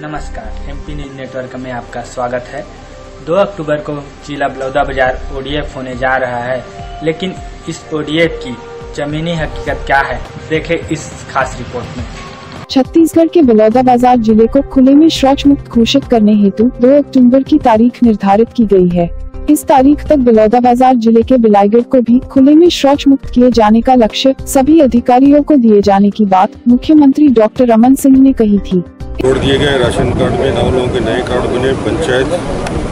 नमस्कार MP news network में आपका स्वागत है। 2 अक्टूबर को जिला बलौदा बाज़ार ओडीएफ होने जा रहा है, लेकिन इस ओडीएफ की जमीनी हकीकत क्या है, देखें इस खास रिपोर्ट में। छत्तीसगढ़ के बलौदाबाजार ज़िले को खुले में शौच मुक्त घोषित करने हेतु 2 अक्टूबर की तारीख निर्धारित की गई है। इस तारीख तक बलौदाबाजार ज़िले के बिलाईगढ़ को भी खुले में शौच मुक्त किए जाने का लक्ष्य सभी अधिकारियों को दिए जाने की बात मुख्यमंत्री डॉक्टर रमन सिंह ने कही थी। जोड़ दिए गए। राशन कार्ड में नौ लोगों के नए कार्ड बने। पंचायत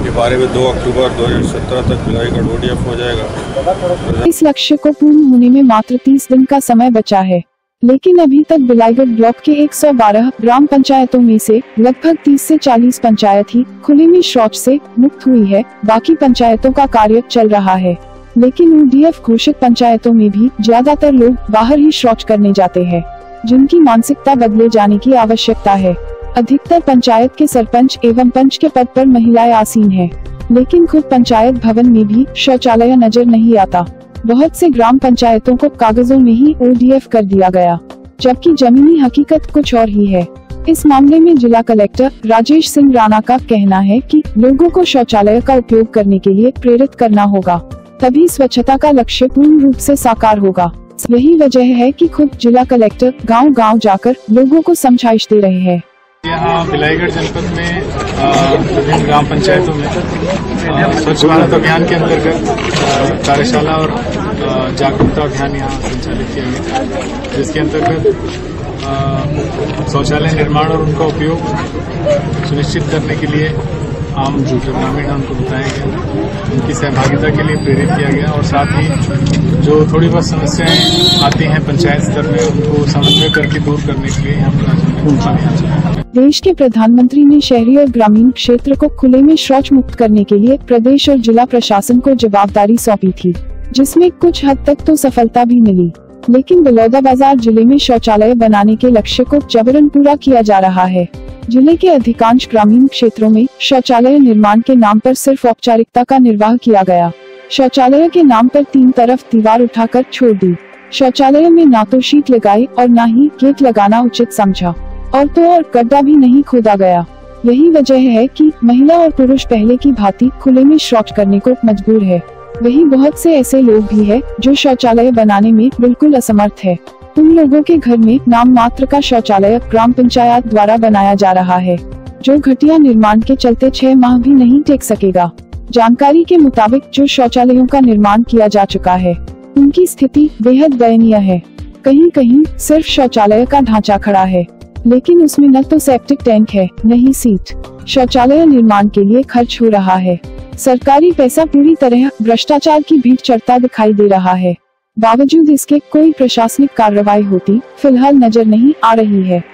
के बारे में 2 अक्टूबर 2017 तक बिलाईगढ़ ओडीएफ हो जाएगा। इस लक्ष्य को पूर्ण होने में मात्र 30 दिन का समय बचा है। लेकिन अभी तक बिलाईगढ़ ब्लॉक के 112 ग्राम पंचायतों में से लगभग 30 से 40 पंचायत ही खुले में शौच से मुक्त हुई है। बाकी पंचायतों का कार्य चल रहा है। लेकिन यूडीएफ घोषित पंचायतों में भी ज़्यादातर लोग बाहर ही शौच करने जाते हैं, जिनकी मानसिकता बदले जाने की आवश्यकता है। अधिकतर पंचायत के सरपंच एवं पंच के पद पर महिलाएँ आसीन हैं, लेकिन खुद पंचायत भवन में भी शौचालय नज़र नहीं आता। बहुत से ग्राम पंचायतों को कागजों में ही ओडीएफ कर दिया गया जबकि जमीनी हकीकत कुछ और ही है। इस मामले में जिला कलेक्टर राजेश सिंह राणा का कहना है कि लोगों को शौचालय का उपयोग करने के लिए प्रेरित करना होगा तभी स्वच्छता का लक्ष्य पूर्ण रूप से साकार होगा। यही वजह है कि खुद जिला कलेक्टर गांव-गांव जाकर लोगों को समझाइश दे रहे हैं। यहाँ बिलाईगढ़ जनपद में विभिन्न ग्राम पंचायतों में स्वच्छ भारत अभियान के अंतर्गत कार्यशाला और जागरूकता अभियान यहाँ संचालित किया गया। जिसके अंतर्गत शौचालय निर्माण और उनका उपयोग सुनिश्चित करने के लिए आम जो ग्रामीण है, उनको बताया गया। उनकी सहभागिता के लिए प्रेरित किया गया और साथ ही जो थोड़ी बहुत समस्याएँ आती हैं पंचायत स्तर में, उनको समन्वय करके दूर करने के लिए यहाँ देश के प्रधानमंत्री ने शहरी और ग्रामीण क्षेत्र को खुले में शौच मुक्त करने के लिए प्रदेश और जिला प्रशासन को जवाबदारी सौंपी थी, जिसमें कुछ हद तक तो सफलता भी मिली। लेकिन बलौदाबाजार ज़िले में शौचालय बनाने के लक्ष्य को जबरन पूरा किया जा रहा है। ज़िले के अधिकांश ग्रामीण क्षेत्रों में शौचालय निर्माण के नाम पर सिर्फ़ औपचारिकता का निर्वाह किया गया। शौचालय के नाम पर तीन तरफ़ दीवार उठाकर छोड़ दी। शौचालय में ना तो शीट लगाई और न ही गेट लगाना उचित समझा। और तो और गड्ढा भी नहीं खोदा गया। यही वजह है कि महिला और पुरुष पहले की भांति खुले में शौच करने को मजबूर है। वही बहुत से ऐसे लोग भी है जो शौचालय बनाने में बिल्कुल असमर्थ है। उन लोगों के घर में नाम मात्र का शौचालय ग्राम पंचायत द्वारा बनाया जा रहा है, जो घटिया निर्माण के चलते छह माह भी नहीं टेक सकेगा। जानकारी के मुताबिक जो शौचालयों का निर्माण किया जा चुका है, उनकी स्थिति बेहद दयनीय है। कहीं कहीं सिर्फ़ शौचालय का ढांचा खड़ा है। लेकिन उसमें न तो सेप्टिक टैंक है न ही सीट शौचालय निर्माण के लिए खर्च हो रहा है। सरकारी पैसा पूरी तरह भ्रष्टाचार की भीड़ चढ़ता दिखाई दे रहा है। बावजूद इसके कोई प्रशासनिक कार्रवाई होती फ़िलहाल नज़र नहीं आ रही है।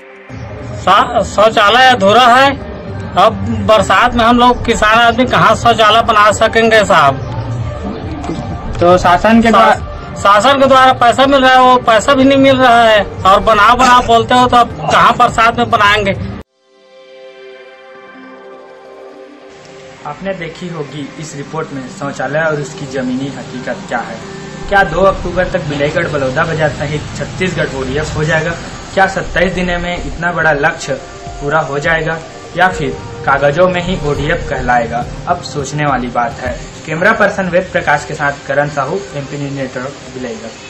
शौचालय अधूरा है। अब बरसात में हम लोग किसान आदमी कहाँ शौचालय बना सकेंगे साहब? तो शासन के द्वारा शा- शासन के द्वारा पैसा मिल रहा है, वो पैसा भी नहीं मिल रहा है। और बनाओ बनाओ, बोलते हो तो अब कहाँ बरसात में बनाएँगे? आपने देखी होगी इस रिपोर्ट में, शौचालय और उसकी जमीनी हकीकत क्या है? क्या 2 अक्टूबर तक बिलाईगढ़ बलौदा बाज़ार सहित छत्तीसगढ़ ओडीएफ हो जाएगा? क्या 27 दिनों में इतना बड़ा लक्ष्य पूरा हो जाएगा? या फिर कागजों में ही ओडीएफ कहलाएगा? अब सोचने वाली बात है। कैमरा पर्सन वेद प्रकाश के साथ Karan Sahu MP news network Bilaigarh